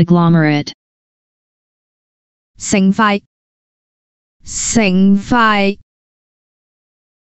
agglomerate, 成塊，成塊，